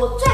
我最